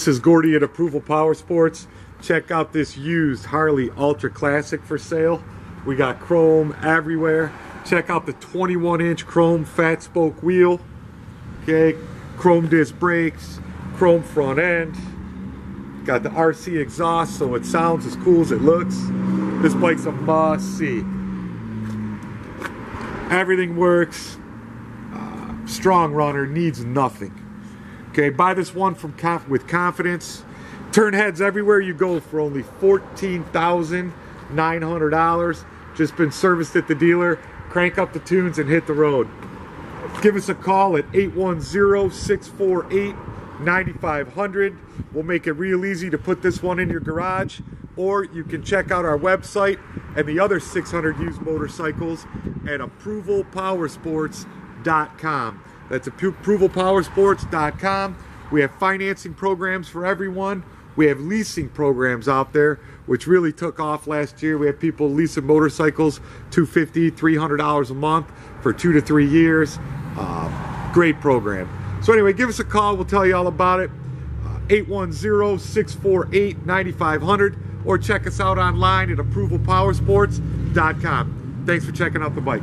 This is Gordy at Approval Power Sports. Check out this used Harley Ultra Classic for sale. We got chrome everywhere. Check out the 21 inch chrome fat spoke wheel. Okay, chrome disc brakes, chrome front end. Got the RC exhaust so it sounds as cool as it looks. This bike's a must see. Everything works. Uh, strong runner, needs nothing. Okay, buy this one from Conf with confidence. Turn heads everywhere you go for only $14,900. Just been serviced at the dealer. Crank up the tunes and hit the road. Give us a call at 810-648-9500. We'll make it real easy to put this one in your garage. Or you can check out our website and the other 600 used motorcycles at approvalpowersports.com. That's approvalpowersports.com. We have financing programs for everyone. We have leasing programs out there, which really took off last year. We have people leasing motorcycles, $250, $300 a month for two to three years. Uh, great program. So anyway, give us a call. We'll tell you all about it. 810-648-9500 or check us out online at approvalpowersports.com. Thanks for checking out the bike.